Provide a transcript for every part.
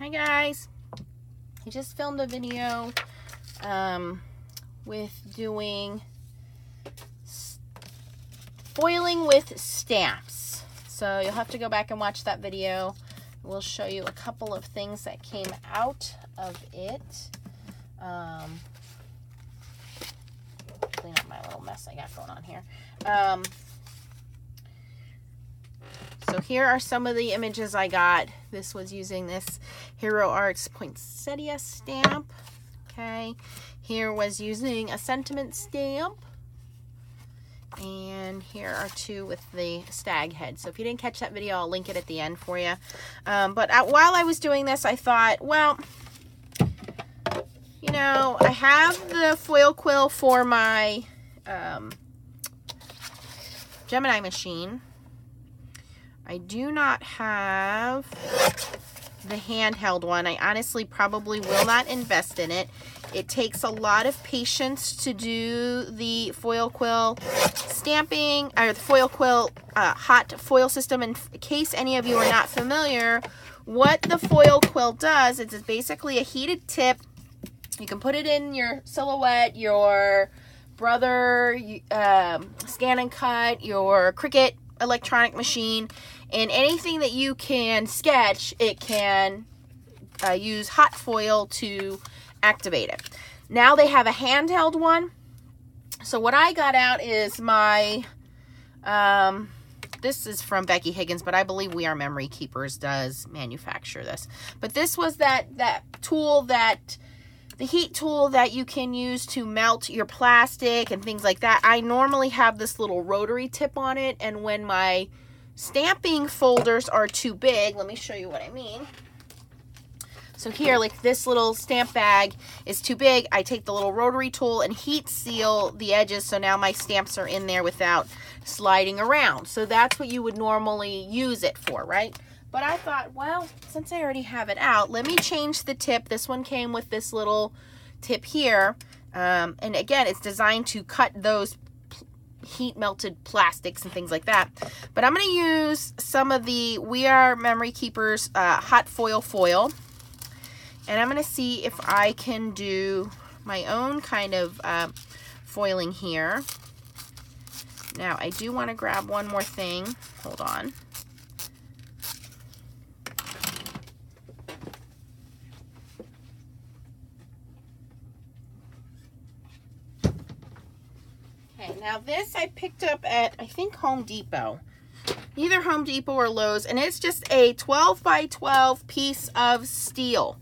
Hi guys. I just filmed a video um, with doing foiling with stamps. So you'll have to go back and watch that video. We'll show you a couple of things that came out of it. Um, clean up my little mess I got going on here. Um, so here are some of the images I got. This was using this Hero Arts poinsettia stamp. Okay. Here was using a sentiment stamp. And here are two with the stag head. So if you didn't catch that video, I'll link it at the end for you. Um, but uh, while I was doing this, I thought, well, you know, I have the foil quill for my um, Gemini machine. I do not have the handheld one. I honestly probably will not invest in it. It takes a lot of patience to do the foil quill stamping, or the foil quill uh, hot foil system. In case any of you are not familiar, what the foil quill does is it's basically a heated tip. You can put it in your silhouette, your brother um, scan and cut, your Cricut electronic machine, and anything that you can sketch, it can uh, use hot foil to activate it. Now they have a handheld one. So what I got out is my, um, this is from Becky Higgins, but I believe We Are Memory Keepers does manufacture this. But this was that, that tool that, the heat tool that you can use to melt your plastic and things like that. I normally have this little rotary tip on it, and when my stamping folders are too big, let me show you what I mean. So here, like this little stamp bag is too big. I take the little rotary tool and heat seal the edges so now my stamps are in there without sliding around. So that's what you would normally use it for, right? But I thought, well, since I already have it out, let me change the tip. This one came with this little tip here. Um, and again, it's designed to cut those heat melted plastics and things like that. But I'm going to use some of the We Are Memory Keepers uh, hot foil foil. And I'm going to see if I can do my own kind of uh, foiling here. Now, I do want to grab one more thing. Hold on. Now this I picked up at, I think, Home Depot. Either Home Depot or Lowe's, and it's just a 12 by 12 piece of steel.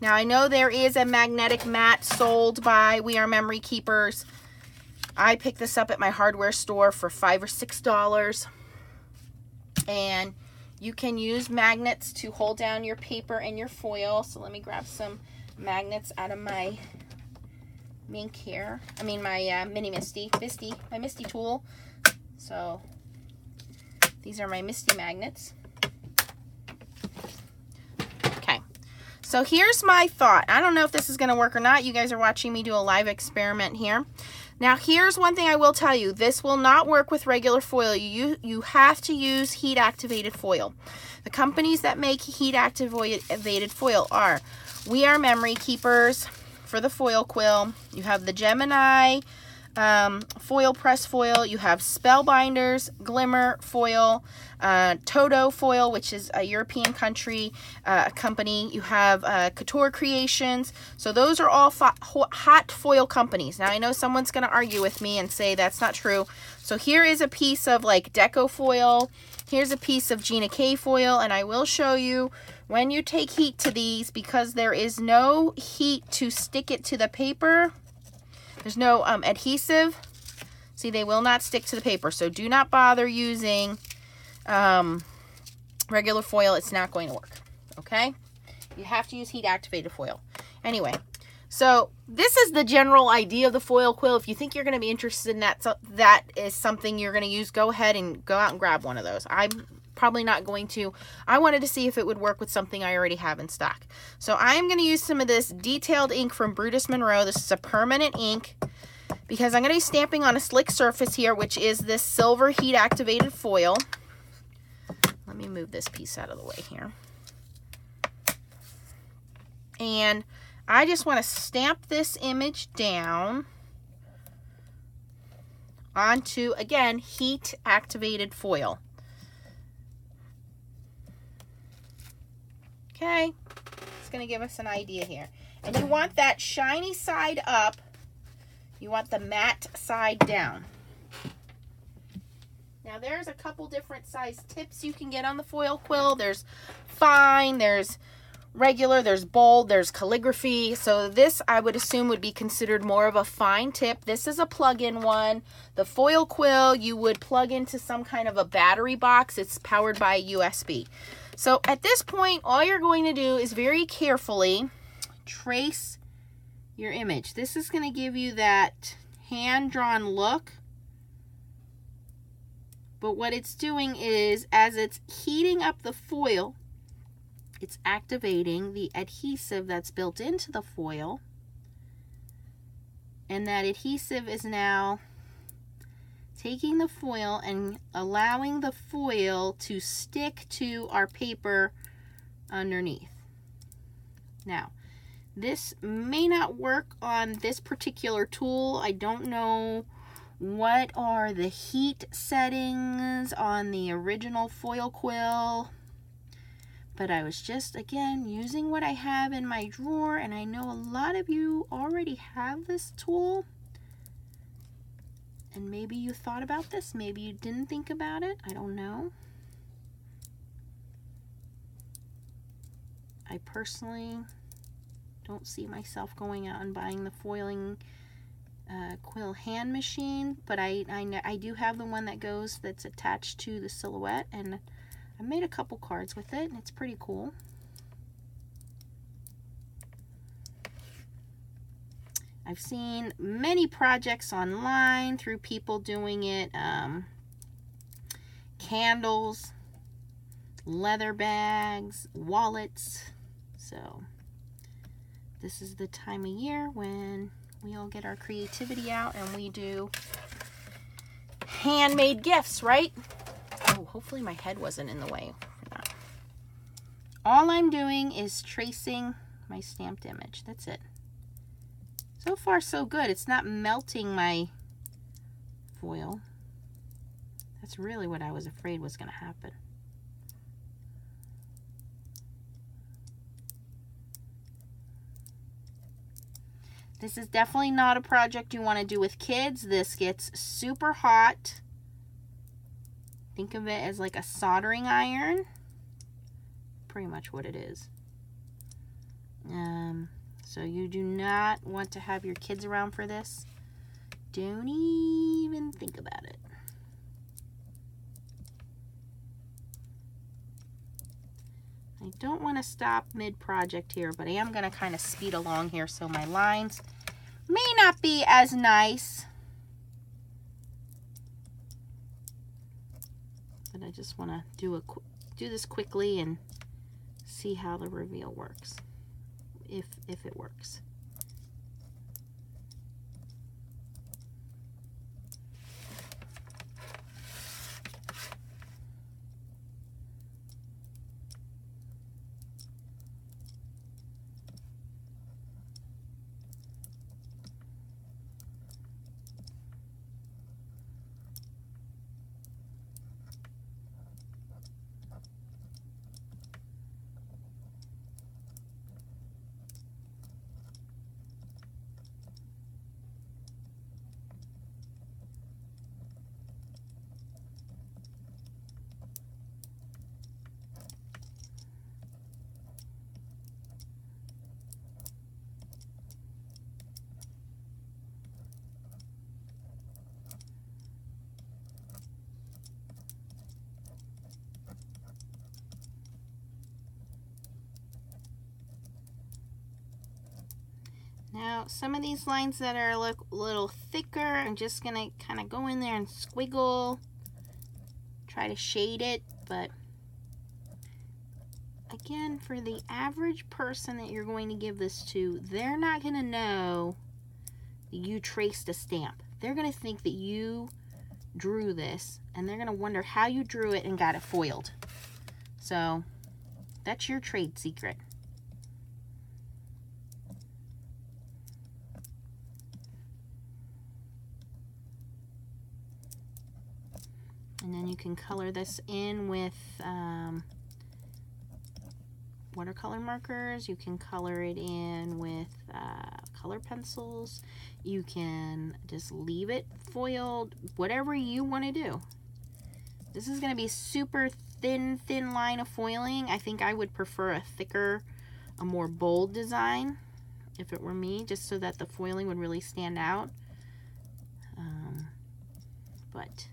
Now, I know there is a magnetic mat sold by We Are Memory Keepers. I picked this up at my hardware store for 5 or $6. And you can use magnets to hold down your paper and your foil. So let me grab some magnets out of my Minc here. I mean my uh, mini MISTI, MISTI, my MISTI tool. So these are my MISTI magnets. Okay, so here's my thought. I don't know if this is going to work or not. You guys are watching me do a live experiment here. Now here's one thing I will tell you. This will not work with regular foil. You, you have to use heat activated foil. The companies that make heat activated foil are We Are Memory Keepers, for the foil quill. You have the Gemini um, foil press foil. You have Spellbinders, Glimmer foil, uh, Toto foil, which is a European country uh, company. You have uh, Couture Creations. So those are all hot foil companies. Now I know someone's going to argue with me and say that's not true. So here is a piece of like Deco foil. Here's a piece of Gina K foil, and I will show you when you take heat to these, because there is no heat to stick it to the paper, there's no um, adhesive. See, they will not stick to the paper. So do not bother using um, regular foil. It's not going to work. Okay? You have to use heat activated foil. Anyway, so this is the general idea of the foil quill. If you think you're going to be interested in that, so that is something you're going to use, go ahead and go out and grab one of those. I'm probably not going to. I wanted to see if it would work with something I already have in stock. So I'm going to use some of this detailed ink from Brutus Monroe. This is a permanent ink because I'm going to be stamping on a slick surface here, which is this silver heat activated foil. Let me move this piece out of the way here. And I just want to stamp this image down onto, again, heat activated foil. Okay, it's going to give us an idea here. And you want that shiny side up. You want the matte side down. Now there's a couple different size tips you can get on the foil quill. There's fine, there's regular, there's bold, there's calligraphy. So this I would assume would be considered more of a fine tip. This is a plug-in one. The foil quill you would plug into some kind of a battery box. It's powered by USB. So at this point, all you're going to do is very carefully trace your image. This is going to give you that hand-drawn look. But what it's doing is, as it's heating up the foil, it's activating the adhesive that's built into the foil. And that adhesive is now taking the foil and allowing the foil to stick to our paper underneath. Now, this may not work on this particular tool. I don't know what are the heat settings on the original foil quill. But I was just, again, using what I have in my drawer. And I know a lot of you already have this tool. And maybe you thought about this. Maybe you didn't think about it. I don't know. I personally don't see myself going out and buying the foiling uh, quill hand machine, but I, I, I do have the one that goes that's attached to the silhouette, and I made a couple cards with it, and it's pretty cool. I've seen many projects online through people doing it, um, candles, leather bags, wallets, so this is the time of year when we all get our creativity out and we do handmade gifts, right? Oh, hopefully my head wasn't in the way. All I'm doing is tracing my stamped image. That's it. So far, so good. It's not melting my foil. That's really what I was afraid was going to happen. This is definitely not a project you want to do with kids. This gets super hot. Think of it as like a soldering iron. Pretty much what it is. Um, so you do not want to have your kids around for this. Don't even think about it. I don't want to stop mid-project here, but I am going to kind of speed along here so my lines may not be as nice. But I just want to do a do this quickly and see how the reveal works, if if it works. Now, some of these lines that are look a little thicker, I'm just going to kind of go in there and squiggle, try to shade it, but again, for the average person that you're going to give this to, they're not going to know that you traced a stamp. They're going to think that you drew this, and they're going to wonder how you drew it and got it foiled. So, that's your trade secret. And then you can color this in with um, watercolor markers. You can color it in with uh, color pencils. You can just leave it foiled, whatever you want to do. This is going to be super thin, thin line of foiling. I think I would prefer a thicker, a more bold design if it were me, just so that the foiling would really stand out. Um, but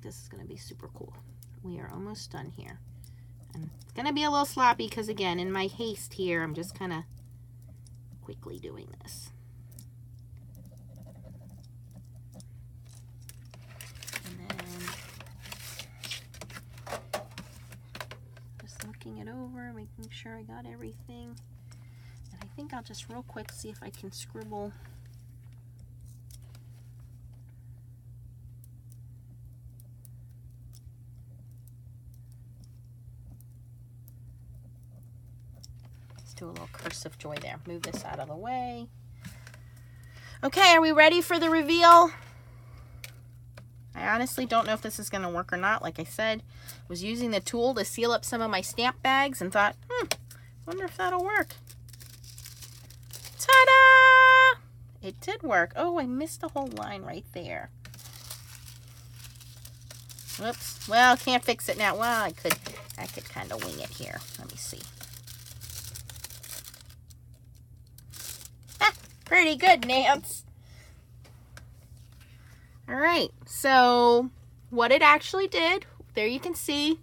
think this is going to be super cool. We are almost done here. And it's going to be a little sloppy because, again, in my haste here, I'm just kind of quickly doing this. Just looking it over, making sure I got everything. And I think I'll just real quick see if I can scribble do a little cursive joy there. Move this out of the way. Okay, are we ready for the reveal? I honestly don't know if this is going to work or not. Like I said, was using the tool to seal up some of my stamp bags and thought, hmm, wonder if that'll work. Ta-da! It did work. Oh, I missed a whole line right there. Whoops. Well, can't fix it now. Well, I could, I could kind of wing it here. Let me see. Pretty good, Nance. All right, so what it actually did, there you can see,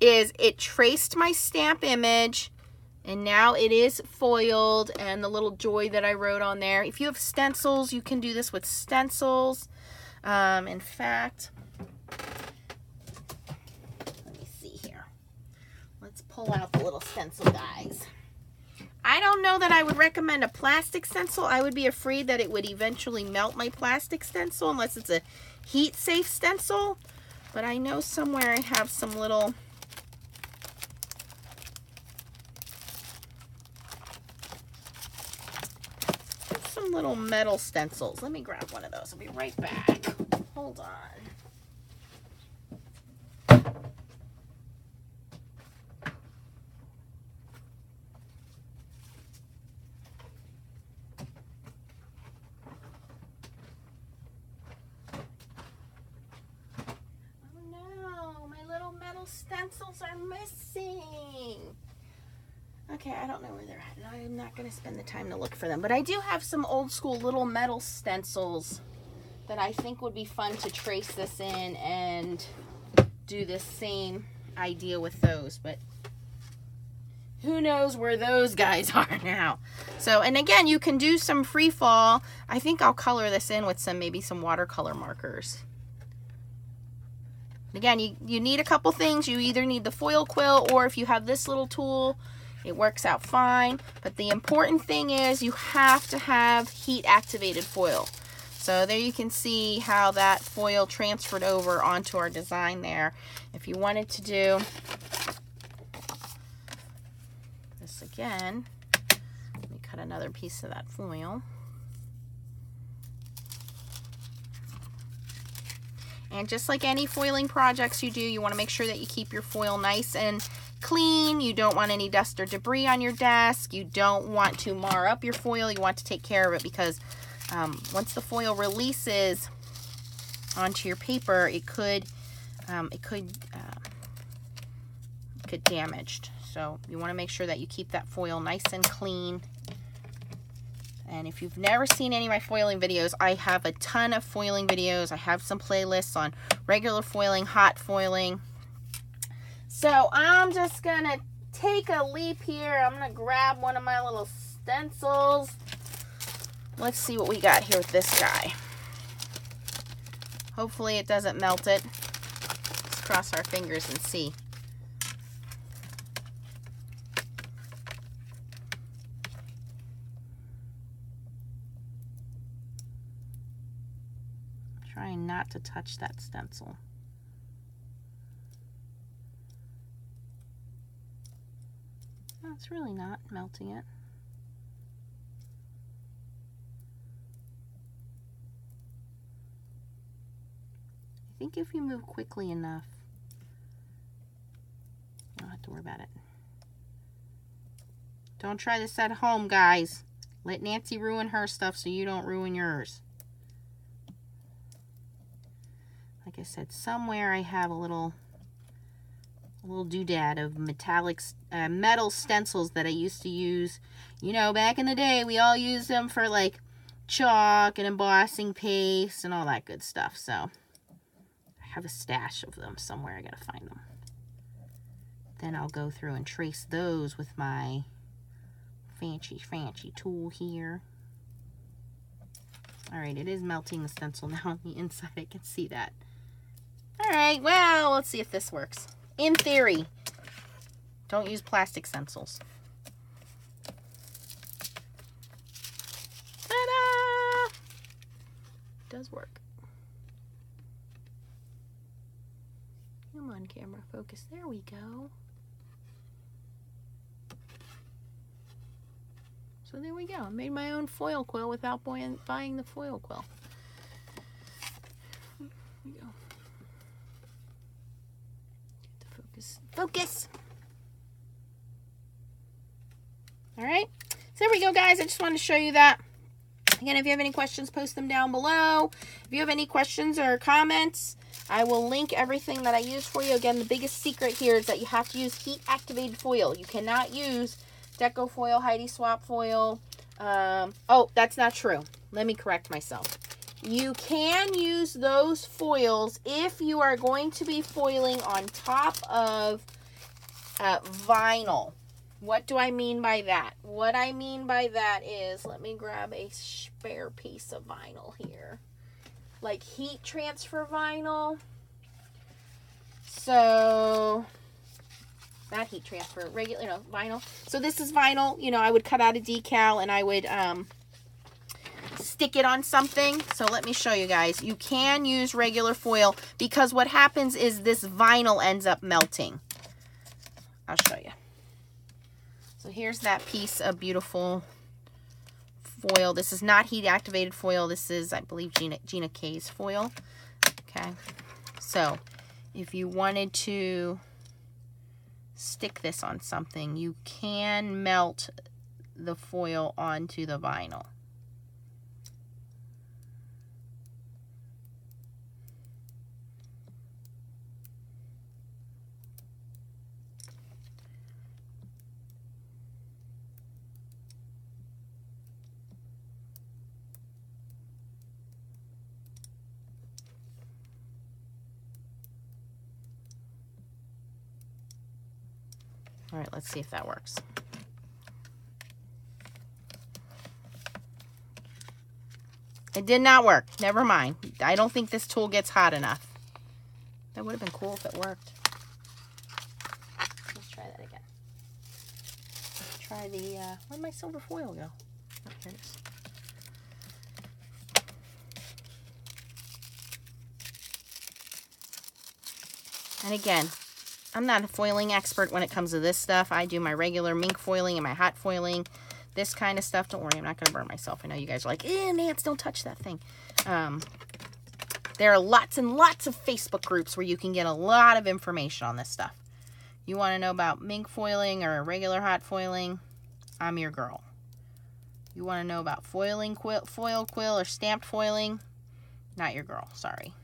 is it traced my stamp image and now it is foiled and the little joy that I wrote on there. If you have stencils, you can do this with stencils. Um, in fact, let me see here. Let's pull out the little stencil guys. I don't know that I would recommend a plastic stencil. I would be afraid that it would eventually melt my plastic stencil unless it's a heat safe stencil. But I know somewhere I have some little some little metal stencils. Let me grab one of those. I'll be right back. Hold on. Stencils are missing. Okay, I don't know where they're at. I'm not going to spend the time to look for them. But I do have some old school little metal stencils that I think would be fun to trace this in and do the same idea with those. But who knows where those guys are now. So, and again, you can do some free fall. I think I'll color this in with some, maybe some watercolor markers. Again, you, you need a couple things. You either need the foil quill or if you have this little tool, it works out fine. But the important thing is you have to have heat activated foil. So there you can see how that foil transferred over onto our design there. If you wanted to do this again, let me cut another piece of that foil. And just like any foiling projects you do, you want to make sure that you keep your foil nice and clean. You don't want any dust or debris on your desk. You don't want to mar up your foil. You want to take care of it because um, once the foil releases onto your paper, it could um, it could uh, get damaged. So you want to make sure that you keep that foil nice and clean and if you've never seen any of my foiling videos, I have a ton of foiling videos. I have some playlists on regular foiling, hot foiling. So I'm just going to take a leap here. I'm going to grab one of my little stencils. Let's see what we got here with this guy. Hopefully it doesn't melt it. Let's cross our fingers and see. Trying not to touch that stencil. No, it's really not melting it. I think if you move quickly enough, you don't have to worry about it. Don't try this at home, guys. Let Nancy ruin her stuff so you don't ruin yours. Like I said, somewhere I have a little a little doodad of metallic uh, metal stencils that I used to use. You know, back in the day, we all used them for like chalk and embossing paste and all that good stuff. So I have a stash of them somewhere. I gotta find them. Then I'll go through and trace those with my fancy, fancy tool here. All right, it is melting the stencil now on the inside. I can see that. All right, well, let's see if this works. In theory, don't use plastic stencils. Ta-da! Does work. Come on, camera, focus. There we go. So there we go. I made my own foil quill without buying the foil quill. There we go. Focus. All right. So there we go, guys. I just wanted to show you that. Again, if you have any questions, post them down below. If you have any questions or comments, I will link everything that I use for you. Again, the biggest secret here is that you have to use heat-activated foil. You cannot use Deco foil, Heidi Swapp foil. Um, oh, that's not true. Let me correct myself. You can use those foils if you are going to be foiling on top of uh, vinyl. What do I mean by that? What I mean by that is, let me grab a spare piece of vinyl here. Like heat transfer vinyl. So, not heat transfer, regular, you know, vinyl. So this is vinyl, you know, I would cut out a decal and I would um, stick it on something. So let me show you guys. You can use regular foil because what happens is this vinyl ends up melting. I'll show you. So here's that piece of beautiful foil. This is not heat activated foil. This is, I believe, Gina, Gina K's foil. Okay. So if you wanted to stick this on something, you can melt the foil onto the vinyl. All right, let's see if that works. It did not work. Never mind. I don't think this tool gets hot enough. That would have been cool if it worked. Let's try that again. Let's try the, uh, where'd my silver foil go? Oh, it is. And again, I'm not a foiling expert when it comes to this stuff. I do my regular Minc foiling and my hot foiling. This kind of stuff. Don't worry, I'm not going to burn myself. I know you guys are like, eh, Nance, don't touch that thing. Um, there are lots and lots of Facebook groups where you can get a lot of information on this stuff. You want to know about Minc foiling or regular hot foiling? I'm your girl. You want to know about foiling quill, foil quill or stamped foiling? Not your girl, sorry.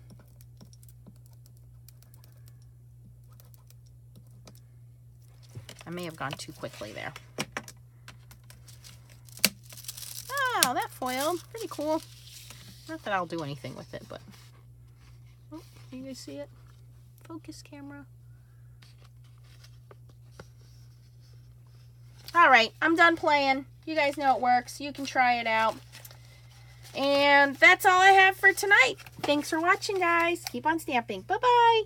I may have gone too quickly there. Oh, that foiled. Pretty cool. Not that I'll do anything with it, but... Oh, you guys see it? Focus camera. Alright, I'm done playing. You guys know it works. You can try it out. And that's all I have for tonight. Thanks for watching, guys. Keep on stamping. Bye-bye.